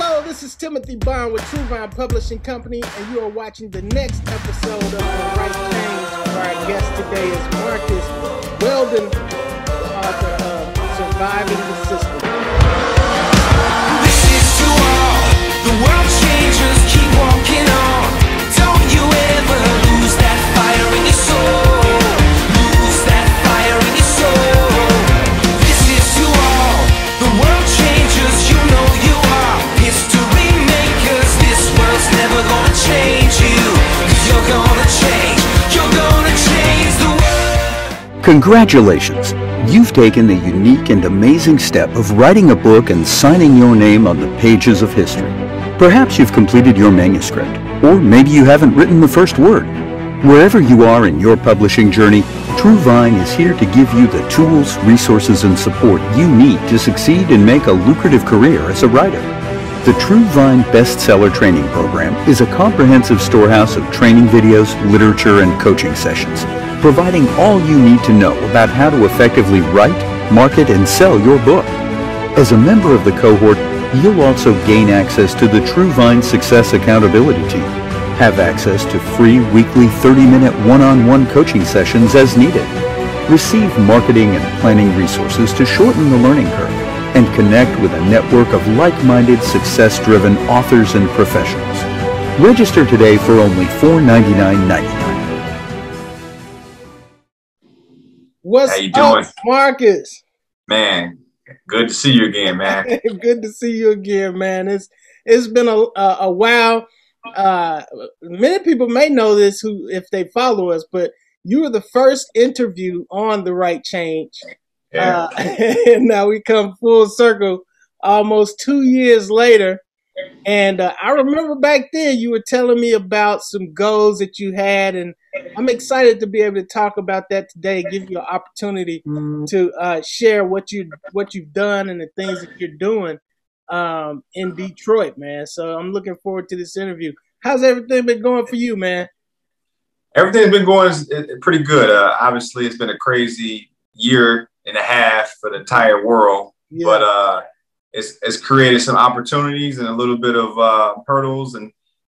Hello, this is Timothy Bond with TrueVine Publishing Company, and you are watching the next episode of The Write Change. Our guest today is Marcus Weldon, the author of Surviving the System. Congratulations! You've taken the unique and amazing step of writing a book and signing your name on the pages of history. Perhaps you've completed your manuscript, or maybe you haven't written the first word. Wherever you are in your publishing journey, TrueVine is here to give you the tools, resources, and support you need to succeed and make a lucrative career as a writer. The TrueVine Bestseller Training Program is a comprehensive storehouse of training videos, literature, and coaching sessions, providing all you need to know about how to effectively write, market, and sell your book. As a member of the cohort, you'll also gain access to the TrueVine Success Accountability Team, have access to free weekly 30-minute one-on-one coaching sessions as needed, receive marketing and planning resources to shorten the learning curve, and connect with a network of like-minded, success-driven authors and professionals. Register today for only $499.99. What's How you doing? up, Marcus? Man, good to see you again, man. Good to see you again, man. It's it's been a a, a while. Uh, many people may know this who if they follow us, but you were the first interview on the Write Change. Yeah. Uh, and now we come full circle, almost two years later. And uh, I remember back then you were telling me about some goals that you had, and I'm excited to be able to talk about that today. Give you an opportunity to uh, share what you what you've done and the things that you're doing um, in Detroit, man. So I'm looking forward to this interview. How's everything been going for you, man? Everything's been going uh, pretty good. Uh, obviously, it's been a crazy year and a half for the entire world, Yeah. but uh, it's it's created some opportunities and a little bit of uh, hurdles, and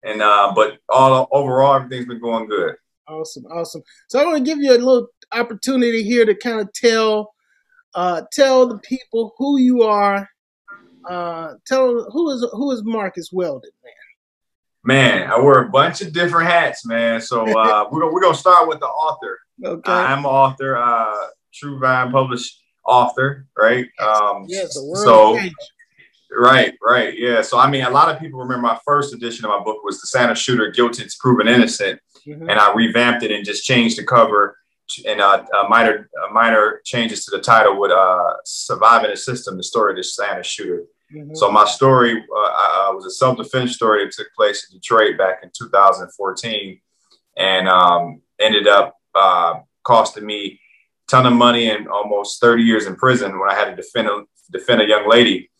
and uh, but all overall, everything's been going good. Awesome, awesome. So I want to give you a little opportunity here to kind of tell uh, tell the people who you are. Uh, tell who is who is Marcus Weldon, man. Man, I wear a bunch of different hats, man. So uh, we're gonna, we're gonna start with the author. Okay. I'm an author, uh, True Vine published author, right? Um, yes, the world so. Right, right. Yeah. So, I mean, a lot of people remember my first edition of my book was The Santa Shooter Guilty It's Proven Innocent. Mhm. And I revamped it and just changed the cover and uh, uh, minor uh, minor changes to the title with uh, Surviving the System, the story of the Santa Shooter. Mhm. So, my story uh, uh, was a self defense story that took place in Detroit back in 2014 and um, ended up uh, costing me ton of money and almost 30 years in prison when I had to defend a, defend a young lady.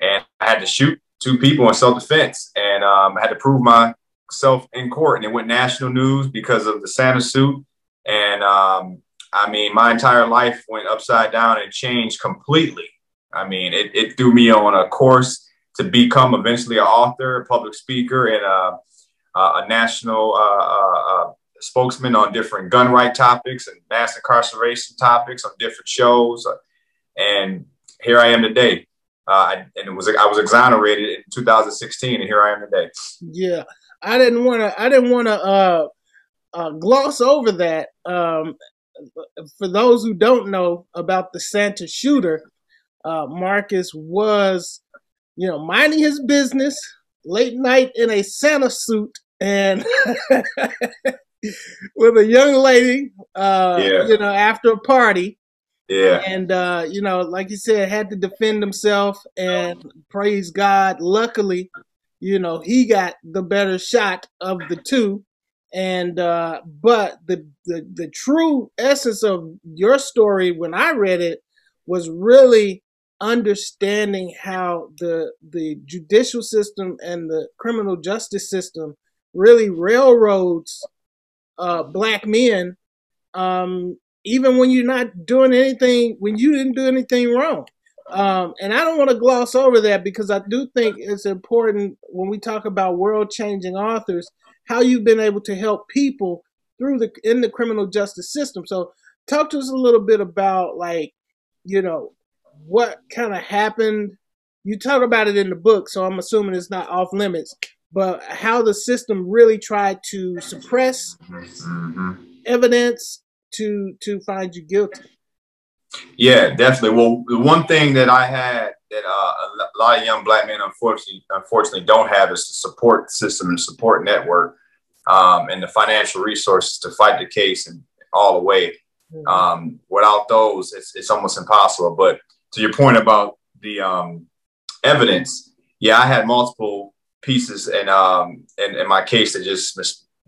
And I had to shoot two people in self defense, and um, I had to prove myself in court, and it went national news because of the Santa suit, and um, I mean, my entire life went upside down and changed completely. I mean, it, it threw me on a course to become eventually an author, a public speaker, and a, a national uh, uh, uh, spokesman on different gun right topics and mass incarceration topics on different shows, and here I am today. Uh, and it was I was exonerated in 2016, and here I am today. Yeah, I didn't want to. I didn't want to uh, uh, gloss over that. Um, for those who don't know about the Santa shooter, uh, Marcus was, you know, minding his business late night in a Santa suit and with a young lady. Uh, Yeah. You know, after a party, Yeah, and uh, you know, like you said, had to defend himself. And praise God, luckily, you know, he got the better shot of the two. And uh, but the, the the true essence of your story, when I read it, was really understanding how the the judicial system and the criminal justice system really railroads uh, black men um, even when you're not doing anything, when you didn't do anything wrong. um, and I don't want to gloss over that because I do think it's important when we talk about world changing authors, how you've been able to help people through the in the criminal justice system. So talk to us a little bit about like, you know, what kind of happened. You talk about it in the book, so I'm assuming it's not off limits, but how the system really tried to suppress Mm-hmm. evidence to to find you guilty. Yeah, definitely. Well, the one thing that I had that uh, a lot of young black men unfortunately unfortunately don't have is the support system and support network um, and the financial resources to fight the case and all the way. Um, without those, it's, it's almost impossible. But to your point about the um, evidence, yeah, I had multiple pieces in, um, in, in my case that just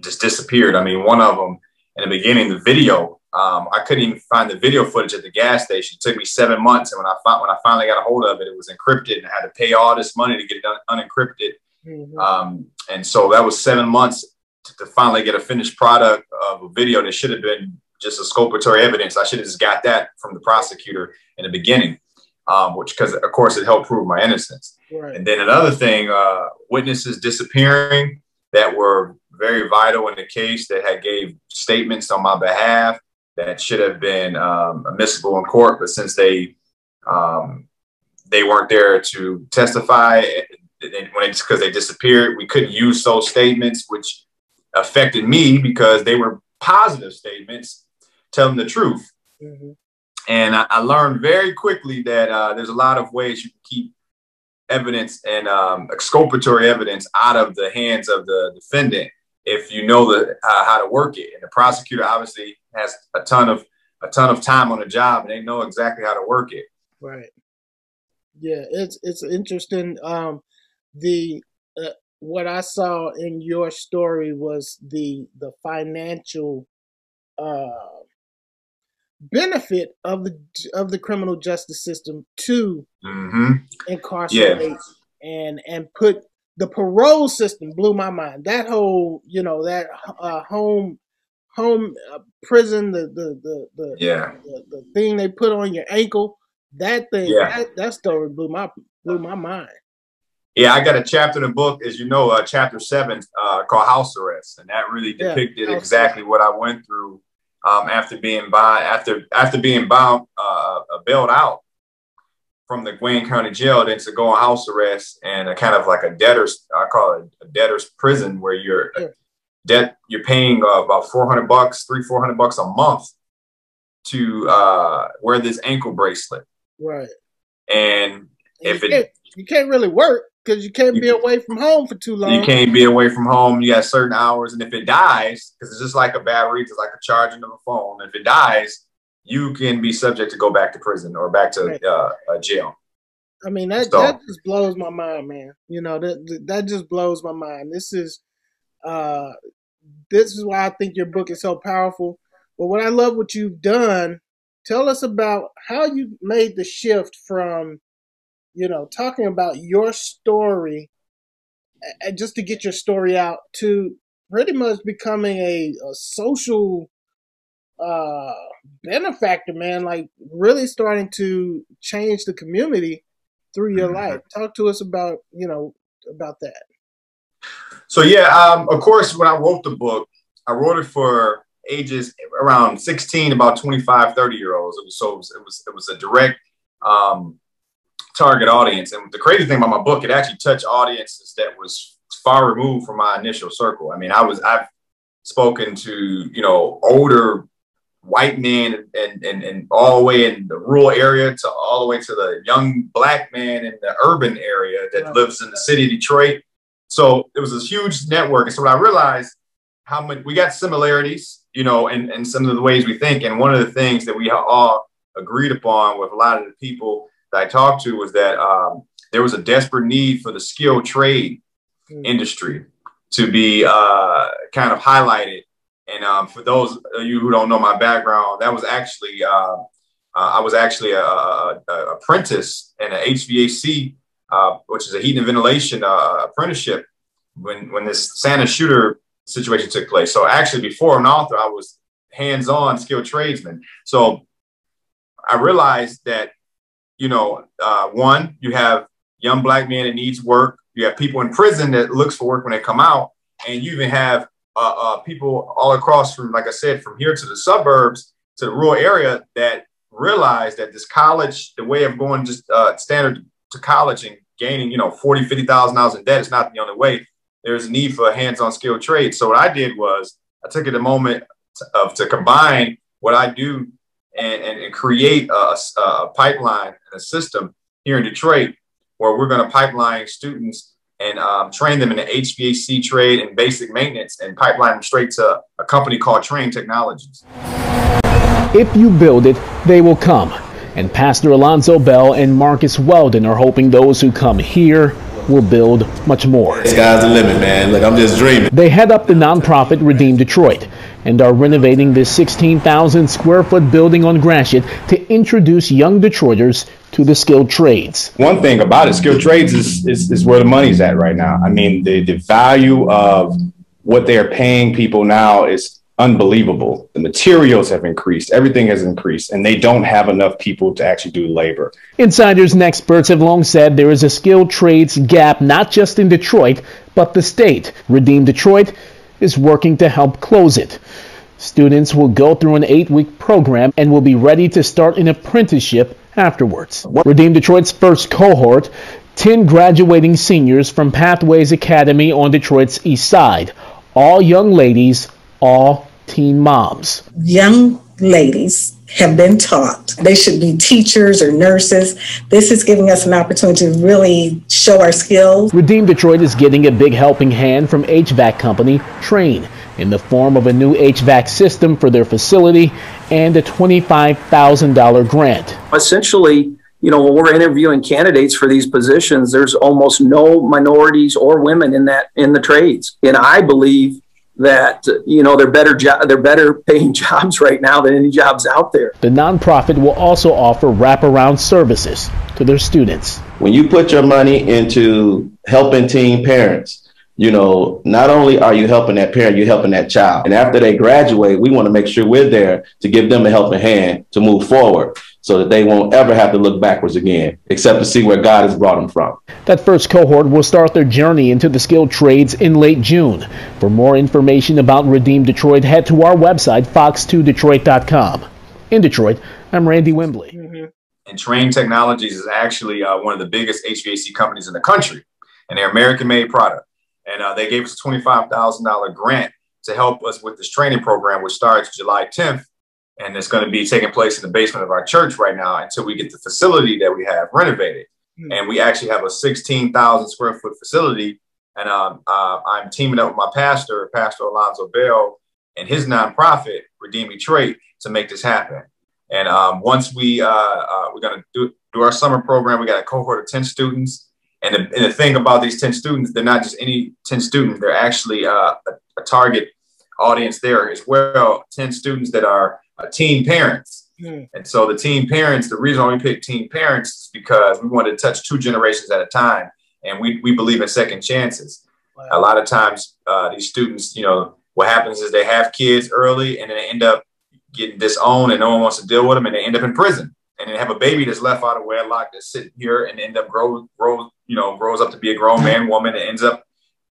just disappeared. I mean, one of them in the beginning, the video, um, I couldn't even find the video footage at the gas station. It took me seven months, and when I fi- when I finally got a hold of it, it was encrypted, and I had to pay all this money to get it un- unencrypted. Mhm. Um, and so that was seven months to, to finally get a finished product of a video that should have been just exculpatory evidence. I should have just got that from the prosecutor in the beginning, um, which because of course it helped prove my innocence. Right. And then another thing, uh, witnesses disappearing that were very vital in the case that had gave statements on my behalf that should have been um, admissible in court, but since they um, they weren't there to testify, when it's because they disappeared, we couldn't use those statements, which affected me because they were positive statements, telling the truth. Mhm. And I, I learned very quickly that uh, there's a lot of ways you can keep evidence and um, exculpatory evidence out of the hands of the defendant if you know the uh, how to work it. And the prosecutor obviously has a ton of a ton of time on the job, and they know exactly how to work it. Right. Yeah, it's it's interesting. Um, the uh, what I saw in your story was the the financial uh, benefit of the of the criminal justice system to hmm incarcerate and and put the parole system blew my mind. That whole you know that uh, home home uh, prison the the the the, Yeah. the the thing they put on your ankle that thing Yeah. that, that story blew my blew my mind. Yeah, I got a chapter in the book, as you know, uh, chapter seven, uh, called House Arrest, and that really depicted House exactly what I went through um, after being bound, after after being bound, uh, uh, bailed out from the Wayne County Jail, then to go on house arrest and a kind of like a debtor's, I call it a debtor's prison, where you're debt, you're paying uh, about four hundred bucks, three four hundred bucks a month to uh, wear this ankle bracelet, Right. and If you, it- you can't really work because you can't You- be away from home for too long. You can't be away from home. You got certain hours, and if it dies, because it's just like a battery, it's like a charging of a phone. If it dies, you can be subject to go back to prison or back to Right. uh, jail. I mean that So- that just blows my mind, man. You know that that just blows my mind. This is uh this is why I think your book is so powerful. But what I love what you've done, tell us about how you made the shift from you know talking about your story and just to get your story out to pretty much becoming a, a social uh benefactor man like really starting to change the community through your Mhm. life talk to us about you know about that So yeah, um, of course, when I wrote the book, I wrote it for ages around 16, about 25, 30 year olds. It was so it was it was, it was a direct um, target audience. And the crazy thing about my book, it actually touched audiences that was far removed from my initial circle. I mean, I was I've spoken to you know older white men and, and, and all the way in the rural area to all the way to the young black man in the urban area that lives in the city of Detroit. So it was this huge network. And so when I realized how much we got similarities, you know, and, in some of the ways we think. And one of the things that we all agreed upon with a lot of the people that I talked to was that um, there was a desperate need for the skilled trade Mm. industry to be uh, kind of highlighted. And um, for those of you who don't know my background, that was actually uh, uh, I was actually a, a, a apprentice in an HVAC, uh, which is a heat and ventilation uh, apprenticeship, when when this Santa shooter situation took place. So actually, before an author, I was hands-on skilled tradesman. So I realized that you know, uh, one, you have young black men that needs work. You have people in prison that looks for work when they come out, and you even have uh, uh, people all across from, like I said, from here to the suburbs to the rural area that realize that this college, the way of going just uh, standard to college and gaining, you know, forty, fifty thousand dollars in debt is not the only way. There's a need for hands-on skilled trade. So what I did was I took it a moment of to combine what I do and, and, and create a, a, pipeline and a system here in Detroit where we're going to pipeline students and um, train them in the HVAC trade and basic maintenance and pipeline them straight to a company called Trane Technologies. If you build it, they will come. And Pastor Alonzo Bell and Marcus Weldon are hoping those who come here will build much more. Sky's the limit, man. Look, I'm just dreaming. They head up the nonprofit Redeem Detroit and are renovating this 16,000 square foot building on Gratiot to introduce young Detroiters to the skilled trades. One thing about it, skilled trades is, is, is where the money's at right now. I mean, the, the value of what they're paying people now is unbelievable. The materials have increased, everything has increased, and they don't have enough people to actually do labor. Insiders and experts have long said there is a skilled trades gap not just in Detroit, but the state. Redeem Detroit is working to help close it. Students will go through an eight week program and will be ready to start an apprenticeship afterwards. Redeem Detroit's first cohort 10 graduating seniors from Pathways Academy on Detroit's east side. All young ladies, all teen moms. Young ladies have been taught they should be teachers or nurses. This is giving us an opportunity to really show our skills. Redeem Detroit is getting a big helping hand from HVAC company Trane in the form of a new HVAC system for their facility and a $25,000 grant. Essentially, you know, when we're interviewing candidates for these positions, there's almost no minorities or women in that in the trades. And I believe that you know they're better jo- they're better paying jobs right now than any jobs out there. The nonprofit will also offer wraparound services to their students. When you put your money into helping teen parents, you know, not only are you helping that parent, you're helping that child. And after they graduate, we want to make sure we're there to give them a helping hand to move forward so that they won't ever have to look backwards again, except to see where God has brought them from. That first cohort will start their journey into the skilled trades in late June. For more information about Redeem Detroit, head to our website, fox2detroit.com. In Detroit, I'm Randy Wimbley. Mm-hmm. And Trane Technologies is actually uh, one of the biggest HVAC companies in the country, and they're American made product and uh, they gave us a $25,000 grant to help us with this training program, which starts July 10th. And it's going to be taking place in the basement of our church right now until we get the facility that we have renovated. Mm-hmm. And we actually have a 16,000 square foot facility. And um, uh, I'm teaming up with my pastor, Pastor Alonzo Bell, and his nonprofit, Redeem Detroit, to make this happen. And um, once we uh, uh we're going to do, do our summer program, we got a cohort of 10 students and the, and the thing about these 10 students, they're not just any 10 students, they're actually uh, a, a, target audience there as well 10 students that are uh, teen parents. Mm. And so the teen parents, the reason why we picked teen parents is because we wanted to touch two generations at a time. And we, we believe in second chances. Wow. A lot of times, uh, these students, you know, what happens is they have kids early and then they end up getting disowned and no one wants to deal with them and they end up in prison and then have a baby that's left out of wedlock that's sitting here and end up grow grow you know grows up to be a grown man woman and ends up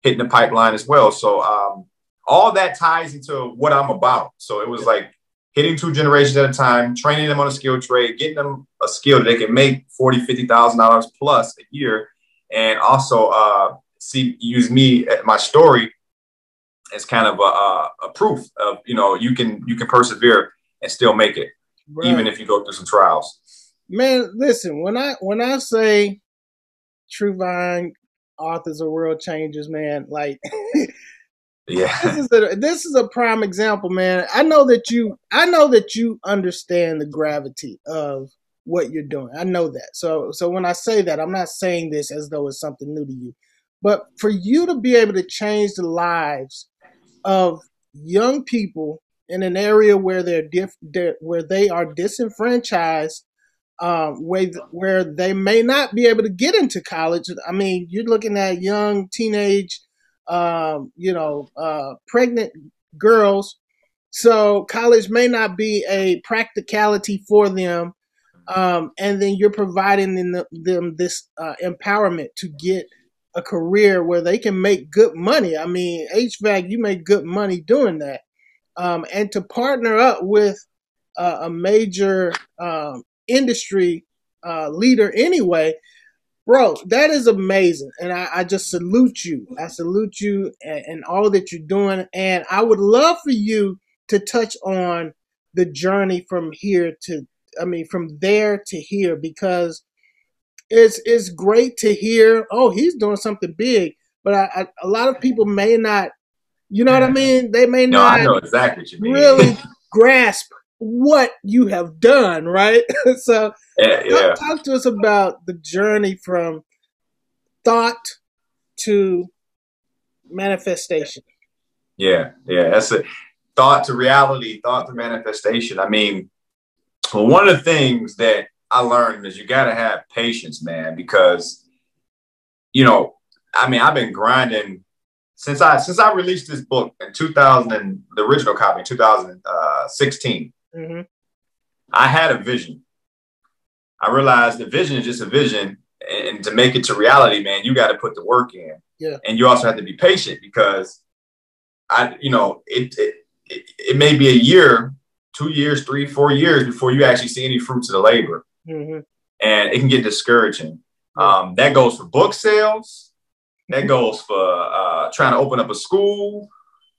hitting the pipeline as well so um, all that ties into what i'm about so it was like hitting two generations at a time training them on a skill trade getting them a skill that they can make 40 50 thousand dollars plus a year and also uh, see use me at my story as kind of a, a, a proof of you know you can you can persevere and still make it right. even if you go through some trials. Man, listen, when I when I say True Vine authors of world changers, man, like yeah. This is a this is a prime example, man. I know that you I know that you understand the gravity of what you're doing. I know that. So so when I say that, I'm not saying this as though it's something new to you. But for you to be able to change the lives of young people in an area where they're, diff, where they are disenfranchised, um, where where they may not be able to get into college. I mean, you're looking at young teenage, um, you know, uh, pregnant girls. So college may not be a practicality for them. um, and then you're providing them, them this uh, empowerment to get a career where they can make good money. I mean, HVAC, you make good money doing that, um, and to partner up with uh, a major um, industry uh, leader anyway. Bro, that is amazing. And I, I just salute you. I salute you and, and all that you're doing. And I would love for you to touch on the journey from here to I mean from there to here because it's it's great to hear oh he's doing something big but I, I, a lot of people may not you know what I mean they may No, not I know exactly what you mean. really grasp what you have done right so yeah, yeah. talk, talk to us about the journey from thought to manifestation Yeah, yeah, that's a thought to reality, thought to manifestation. I mean, well, one of the things that I learned is you got to have patience, man, because you know, I mean, I've been grinding since I since I released this book in 2000, and the original copy in 2016. Uh, hmm I had a vision. I realized the vision is just a vision, and to make it to reality, man, you got to put the work in. Yeah. And you also have to be patient because I, you know, it, it it it may be a year, two years, three, four years before you actually see any fruits of the labor, hmm and it can get discouraging. Um, that goes for book sales. That goes for uh, trying to open up a school.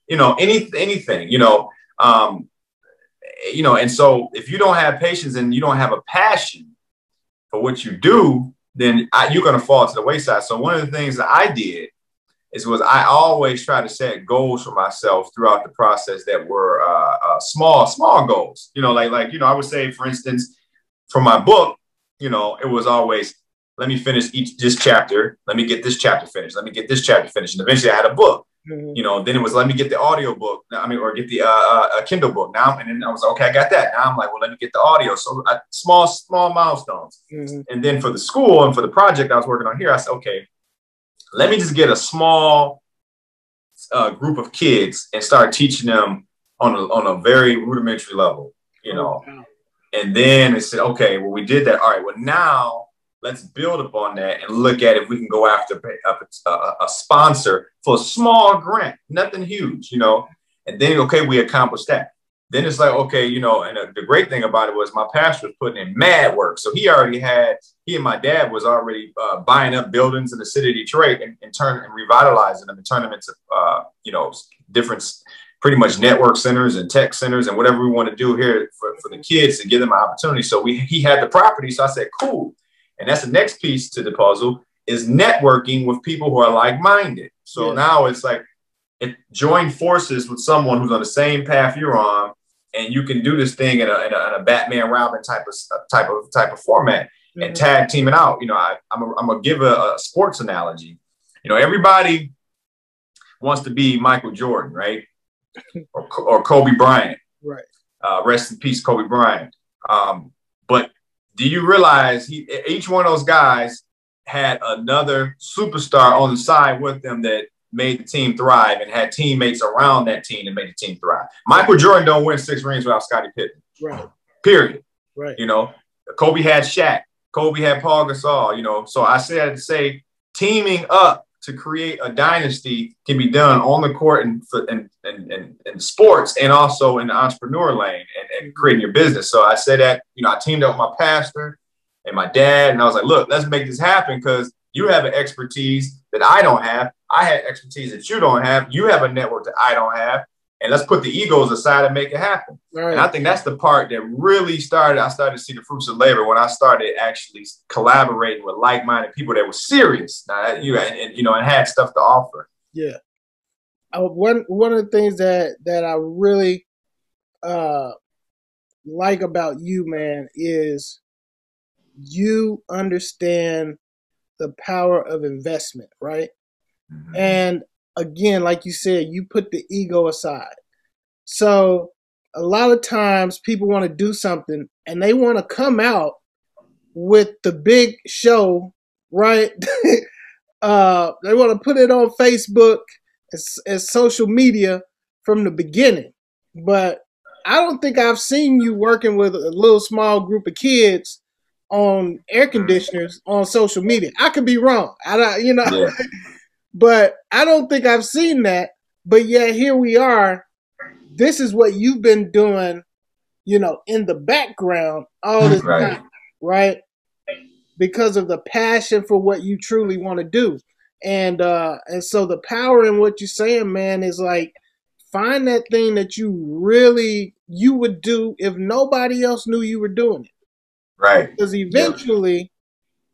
You know, any anything. You know, um, you know, and so if you don't have patience and you don't have a passion for what you do, then I, you're going to fall to the wayside. So one of the things that I did is was I always try to set goals for myself throughout the process that were uh, uh, small, small goals. You know, like like you know, I would say, for instance, for my book, you know, it was always let me finish each this chapter, let me get this chapter finished, let me get this chapter finished, and eventually I had a book. Hmm You know, then it was let me get the audio book. I mean, or get the uh, uh, a Kindle book. Now, and then I was okay. I got that. Now I'm like, well, let me get the audio. So I, small, small milestones. hmm And then for the school and for the project I was working on here, I said, okay, let me just get a small uh, group of kids and start teaching them on a, on a very rudimentary level, you know. Wow. And then it said, okay, well, we did that. All right, well, now let's build upon that and look at if we can go after a, a, a sponsor for a small grant, nothing huge, you know. And then, okay, we accomplished that. Then it's like, okay, you know, and uh, the great thing about it was my pastor was putting in mad work. So he already had, he and my dad was already uh, buying up buildings in the city of Detroit and, and turn and revitalizing them and turn them into, uh, you know, different, pretty much network centers and tech centers and whatever we want to do here for, for the kids to give them an opportunity. So we, he had the property. So I said, cool. And that's the next piece to the puzzle is networking with people who are like-minded. So Yeah. now it's like, it, join forces with someone who's on the same path you're on and you can do this thing in a, in a, in a Batman Robin type of type of type of format and Mhm. tag teaming out. You know, I, I'm a, I'm gonna give a, a sports analogy. You know, everybody wants to be Michael Jordan, right? or, or Kobe Bryant. Right. Uh, rest in peace, Kobe Bryant. Um, do you realize he, each one of those guys had another superstar on the side with them that made the team thrive and had teammates around that team that made the team thrive. Michael Jordan don't win six rings without Scottie Pippen. Right. Period. Right. You know, Kobe had Shaq. Kobe had Paul Gasol. You know, so I said to say teaming up to create a dynasty can be done on the court and and and, and, sports and also in the entrepreneur lane and, and mm-hmm. creating your business. So I said that you know I teamed up with my pastor and my dad and I was like, look, let's make this happen because you have an expertise that I don't have. I had expertise that you don't have. You have a network that I don't have. And let's put the egos aside and make it happen. Right. And I think that's the part that really started. I started to see the fruits of labor when I started actually collaborating with like-minded people that were serious, now, you and, and you know, and had stuff to offer. Yeah. Uh, one one of the things that that I really uh like about you, man, is you understand the power of investment, right? And again, like you said, you put the ego aside. So a lot of times people want to do something and they want to come out with the big show, right? uh, they want to put it on Facebook as, as social media from the beginning. But I don't think I've seen you working with a little small group of kids on air conditioners on social media. I could be wrong. I don't, you know, Yeah. but I don't think I've seen that. But yet here we are. This is what you've been doing, you know, in the background all this Right. time, right? Because of the passion for what you truly want to do. And uh and so the power in what you're saying, man, is like find that thing that you really you would do if nobody else knew you were doing it. Right. Because eventually,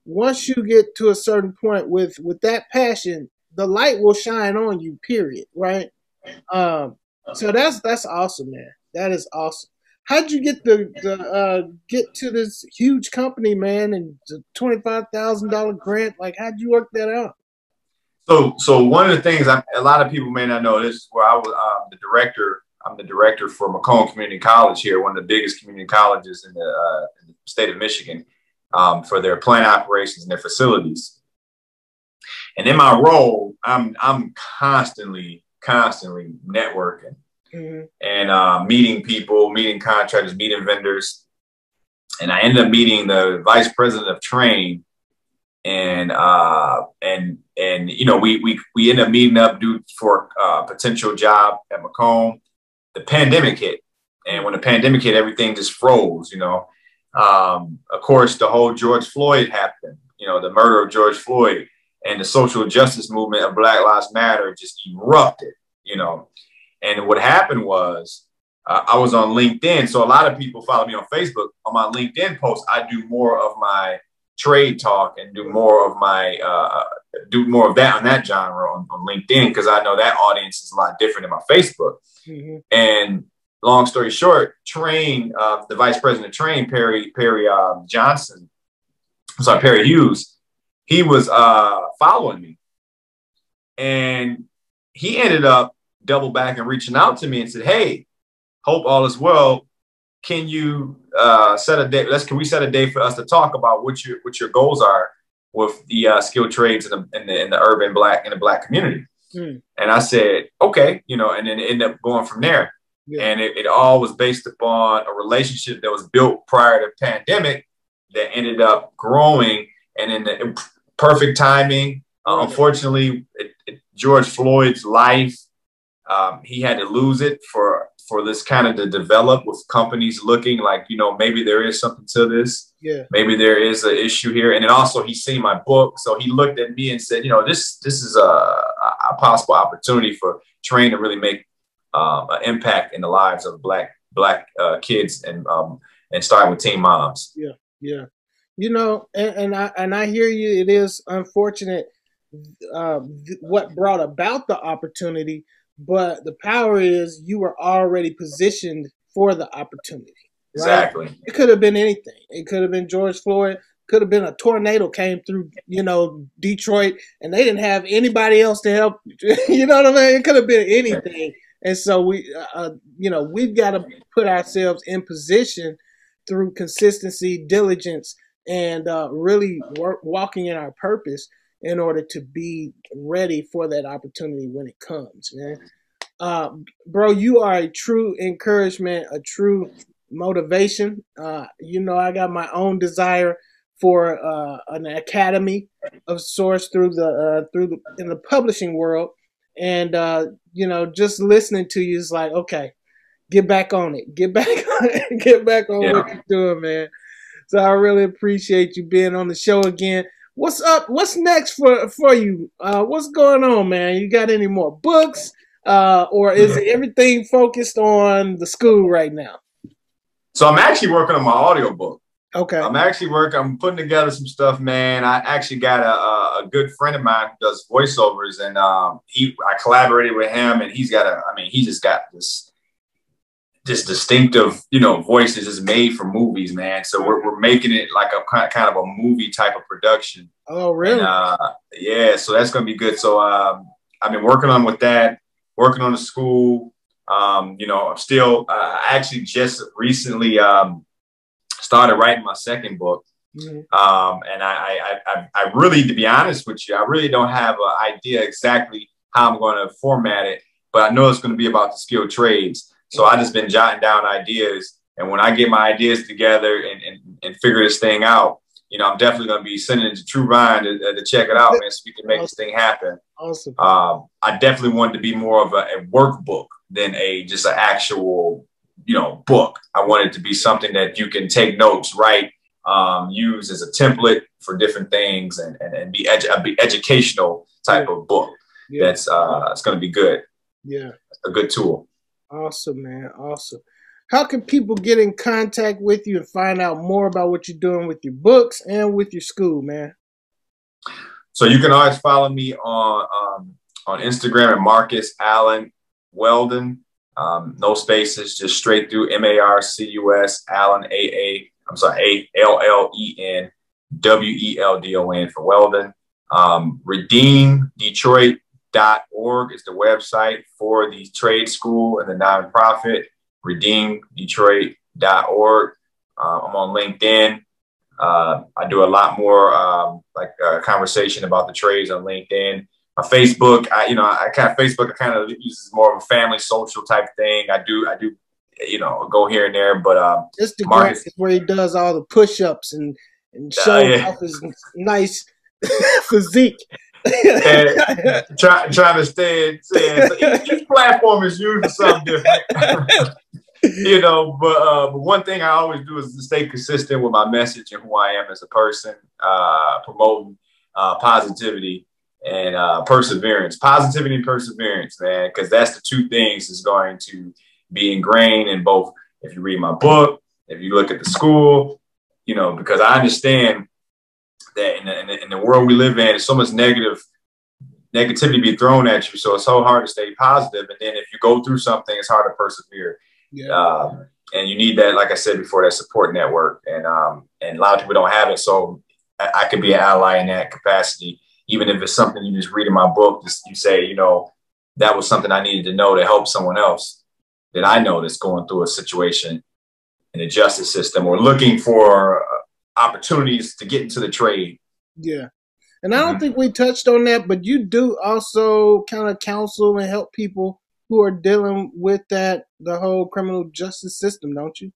once you get to a certain point with with that passion, the light will shine on you. Period. Right. Um. So that's that's awesome, man. That is awesome. How'd you get the the uh, get to this huge company, man, and the twenty five thousand dollar grant? Like, how'd you work that out? So, so one of the things I, a lot of people may not know this is where I was um, the director. I'm the director for Macomb Community College here, one of the biggest community colleges in the, uh, in the state of Michigan, um, for their plant operations and their facilities. And in my role, I'm I'm constantly, constantly networking Mm-hmm. and uh, meeting people, meeting contractors, meeting vendors. And I ended up meeting the vice president of Trane, and uh, and and you know we we we ended up meeting up due for a potential job at Macomb. The pandemic hit, and when the pandemic hit, everything just froze. You know, um, of course, the whole George Floyd happened. You know, the murder of George Floyd and the social justice movement of Black Lives Matter just erupted. You know, and what happened was uh, I was on LinkedIn. So a lot of people follow me on Facebook. On my LinkedIn posts, I do more of my trade talk and do more of my uh, do more of that on that genre on, on LinkedIn because I know that audience is a lot different than my Facebook. Mm-hmm. And long story short, Trane, uh, the vice president of Trane, Perry Perry um, Johnson, I'm sorry, Perry Hughes, he was uh, following me, and he ended up double back and reaching out to me and said, "Hey, hope all is well. Can you uh, set a date? Let's can we set a date for us to talk about what your what your goals are with the uh, skilled trades in the, in the in the urban black in the black community?" Hmm. And I said, "Okay," you know, and then ended up going from there. Yeah. And it, it all was based upon a relationship that was built prior to pandemic that ended up growing and in the perfect timing. Uh, unfortunately, it, it, George Floyd's life, um, he had to lose it for for this kind of to develop with companies looking like you know maybe there is something to this. Yeah. maybe there is an issue here. And then also he's seen my book so he looked at me and said you know this this is a, a possible opportunity for Trane to really make um, an impact in the lives of black black uh, kids and um, and starting with teen moms. Yeah, Yeah, you know, and, and I and I hear you. It is unfortunate uh, what brought about the opportunity, but the power is you were already positioned for the opportunity. right? exactly It could have been anything. It could have been George Floyd. Could have been a tornado came through, you know, Detroit, and they didn't have anybody else to help. you know what I mean? It could have been anything. And so we, uh, you know, we've got to put ourselves in position through consistency, diligence, and uh, really work, walking in our purpose in order to be ready for that opportunity when it comes, man. Uh, bro, you are a true encouragement, a true motivation. Uh, you know, I got my own desire for uh, an academy of sorts through the uh, through the in the publishing world, and uh, you know, just listening to you is like, okay, get back on it, get back, on it, get back on what you're doing, man. So I really appreciate you being on the show again. What's up? What's next for for you? Uh, what's going on, man? You got any more books, uh, or is everything focused on the school right now? so i'm actually working on my audiobook Okay. I'm actually working. I'm putting together some stuff, man. I actually got a, a, a good friend of mine who does voiceovers, and um, he I collaborated with him, and he's got a. I mean, he just got this this distinctive, you know, voices is made for movies, man. So we're we're making it like a ki- kind of a movie type of production. Oh, really? And, uh, yeah, so that's gonna be good. So um, I've been working on with that, working on the school. Um, you know, I'm still. Uh, I actually just recently um, started writing my second book. Mhm. Um, and I, I, I, I really, to be honest with you, I really don't have an idea exactly how I'm going to format it, but I know it's going to be about the skilled trades. So I just been jotting down ideas. And when I get my ideas together and, and, and figure this thing out, you know, I'm definitely going to be sending it to True Vine to, to check it out, man, so we can make this thing happen. Awesome. Um, I definitely wanted to be more of a, a workbook than a just an actual, you know, book. I wanted to be something that you can take notes, write, um, use as a template for different things, and and, and be, edu- be educational type Yeah. of book. Yeah. That's uh, it's going to be good, Yeah. a good tool. Awesome, man. Awesome. How can people get in contact with you and find out more about what you're doing with your books and with your school, man? So you can always follow me on um, on Instagram at Marcus Allen Weldon. Um, no spaces, just straight through M A R C U S Allen A A. I'm sorry, A L L E N W E L D O N for Weldon. Um, RedeemDetroit.org is the website for the trade school and the nonprofit. RedeemDetroit.org. Uh, I'm on LinkedIn. Uh, I do a lot more um, like uh, conversation about the trades on LinkedIn. My Facebook, I, you know, I kind of Facebook, I kind of use more of a family social type thing. I do, I do, you know, go here and there, but um, Instagram Marcus- is where he does all the push-ups and and Uh, shows yeah. off his nice physique. And try, trying to stay, stay each platform is used for something different. you know, but uh, but one thing I always do is stay consistent with my message and who I am as a person, uh, promoting uh, positivity and uh, perseverance, positivity and perseverance, man, because that's the two things that's going to be ingrained in both. If you read my book, if you look at the school, you know, because I understand that in the, in the, in the world we live in, there's so much negative negativity be thrown at you. So it's so hard to stay positive. And then if you go through something, it's hard to persevere. yeah. Um, and you need that, like I said before, that support network. And um, and a lot of people don't have it. So I, I could be an ally in that capacity, even if it's something you just read in my book. Just you say, you know, that was something I needed to know to help someone else that I know that's going through a situation in the justice system or looking for uh, opportunities to get into the trade. Yeah. And I don't Mhm. think we touched on that, but you do also kind of counsel and help people who are dealing with that, the whole criminal justice system, don't you?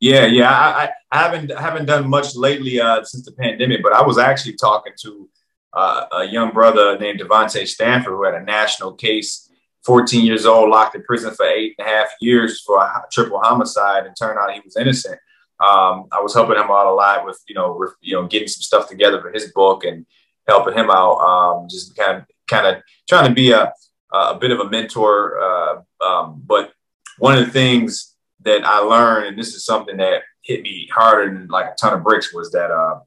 Yeah, yeah. I, I, haven't I haven't done much lately uh, since the pandemic, but I was actually talking to uh, a young brother named Davontae Sanford who had a national case, 14 years old, locked in prison for eight and a half years for a triple homicide, and turned out he was innocent. Um, I was helping him out a lot with you know with, you know getting some stuff together for his book and helping him out, um, just kind of kind of trying to be a a bit of a mentor. Uh, um, but one of the things that I learned, and this is something that hit me harder than like a ton of bricks, was that uh,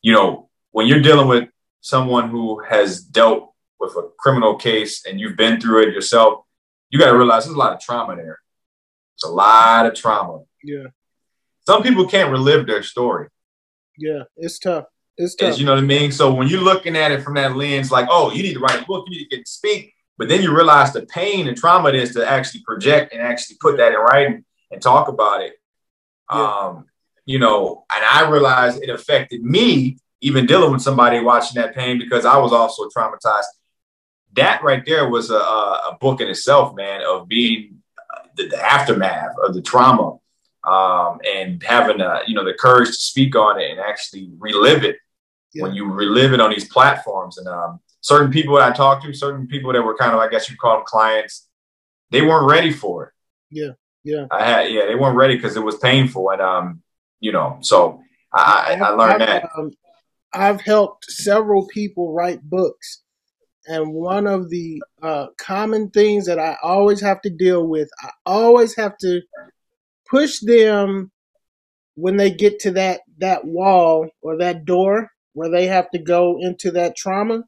you know when you're dealing with someone who has dealt with a criminal case and you've been through it yourself, you got to realize there's a lot of trauma there. It's a lot of trauma. Yeah. Some people can't relive their story. Yeah. It's tough. It's tough. As you know what I mean? So when you're looking at it from that lens, like, oh, you need to write a book, you need to get to speak, but then you realize the pain and trauma it is to actually project and actually put that in writing and talk about it. Yeah. Um, you know, and I realized it affected me even dealing with somebody watching that pain because I was also traumatized. That right there was a, a book in itself, man, of being the, the aftermath of the trauma um, and having uh, you know the courage to speak on it and actually relive it when you relive it on these platforms. And um, certain people that I talked to, certain people that were kind of, I guess you call them clients, they weren't ready for it. Yeah. Yeah. I had, yeah, they weren't ready because it was painful. And, um, you know, so I, I, I learned I've, that. um, I've helped several people write books. And one of the uh, common things that I always have to deal with, I always have to push them when they get to that that wall or that door where they have to go into that trauma.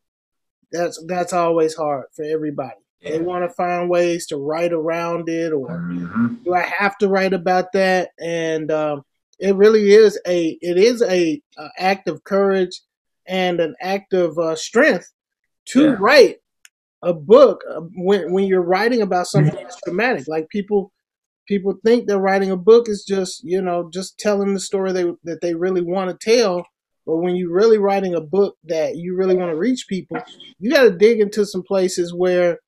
That's that's always hard for everybody. They want to find ways to write around it or Mhm. do I have to write about that? And um, it really is a it is a, a act of courage and an act of uh, strength to Yeah. write a book uh, when when you're writing about something that's traumatic. Like people people think that writing a book is just you know just telling the story they that they really want to tell. But when you're really writing a book that you really want to reach people, you got to dig into some places where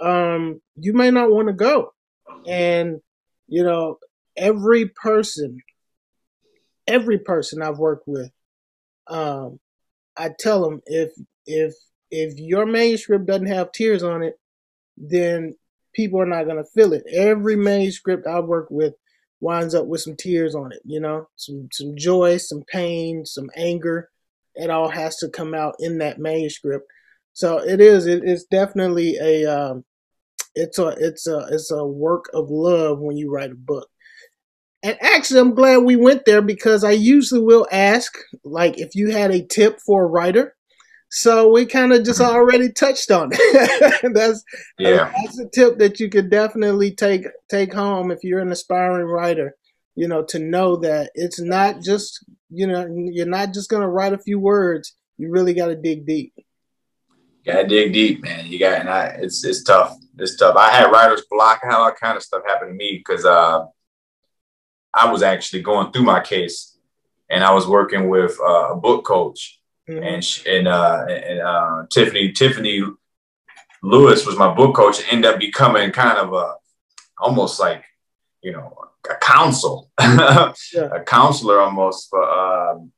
um, you may not want to go. And, you know, every person, every person I've worked with um, I tell them if if if your manuscript doesn't have tears on it, then people are not going to feel it. Every manuscript I work with winds up with some tears on it. You know, some some joy, some pain, some anger. It all has to come out in that manuscript. So it is. It is definitely a. Um, it's a. It's a. It's a work of love when you write a book. And actually, I'm glad we went there because I usually will ask, like, if you had a tip for a writer. So we kind of just already touched on it. that's Yeah. that's a tip that you could definitely take take home if you're an aspiring writer. You know, to know that it's not just you know you're not just gonna write a few words. You really got to dig deep. gotta dig deep, man. You got, and I, it's it's tough. It's tough. I had writer's block. How that kind of stuff happened to me because uh, I was actually going through my case, and I was working with uh, a book coach, Mhm. and sh- and uh, and uh, Tiffany Tiffany Lewis was my book coach. and Ended up becoming kind of a almost like you know a counsel, a counselor almost for. Um,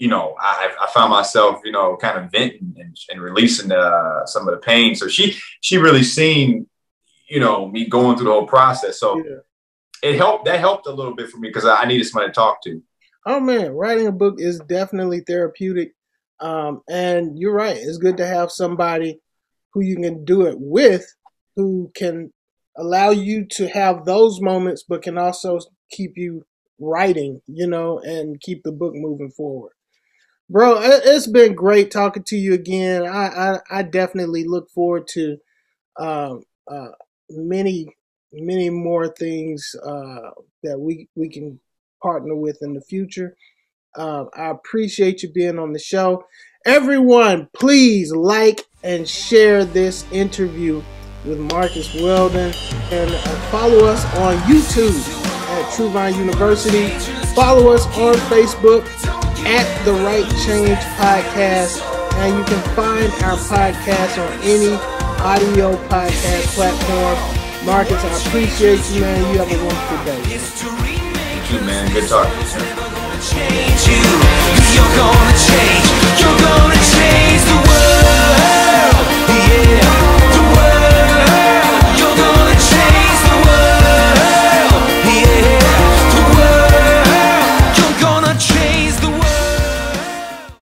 you know, I, I found myself, you know, kind of venting and, and releasing uh, some of the pain. So she she really seen, you know, me going through the whole process. So Yeah. it helped. That helped a little bit for me because I I needed somebody to talk to. Oh man, writing a book is definitely therapeutic. Um, and you're right. It's good to have somebody who you can do it with, who can allow you to have those moments, but can also keep you writing, you know, and keep the book moving forward. Bro, it- it's been great talking to you again. I I, I definitely look forward to um, uh, many many more things uh, that we we can partner with in the future. Um, I appreciate you being on the show. Everyone, please like and share this interview with Marcus Weldon and uh, follow us on YouTube at TrueVine University. Follow us on Facebook at The Write Change Podcast. And you can find our podcast on any audio podcast platform. Marcus, I appreciate you, man. You have a wonderful day. Thank you, man. Good talking. change you.